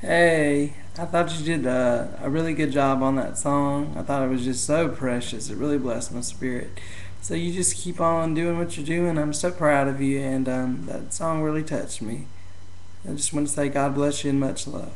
Hey, I thought you did a, a really good job on that song. I thought it was just so precious. It really blessed my spirit. So you just keep on doing what you're doing. I'm so proud of you, and um, that song really touched me. I just want to say God bless you and much love.